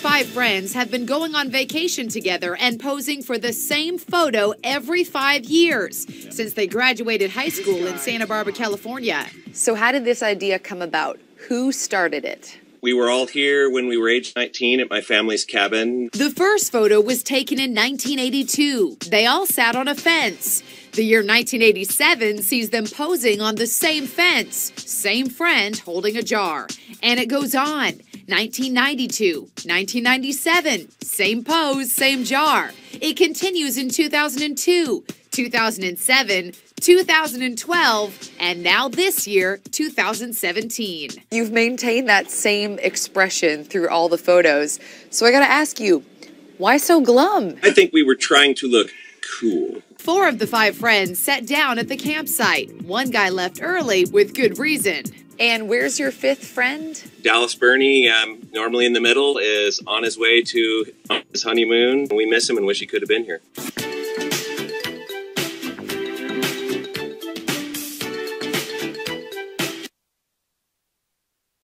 five friends have been going on vacation together and posing for the same photo every five years since they graduated high school in Santa Barbara, California. So, how did this idea come about? Who started it? We were all here when we were age 19 at my family's cabin. The first photo was taken in 1982. They all sat on a fence. The year 1987 sees them posing on the same fence, same friend holding a jar. And it goes on. 1992, 1997, same pose, same jar. It continues in 2002, 2007, 2012, and now this year, 2017. You've maintained that same expression through all the photos. So, I gotta ask you, why so glum? I think we were trying to look cool. Four of the five friends sat down at the campsite. One guy left early with good reason. And where's your fifth friend? Dallas Burney, um, normally in the middle, is on his way to his honeymoon. We miss him and wish he could have been here.